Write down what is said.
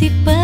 tipe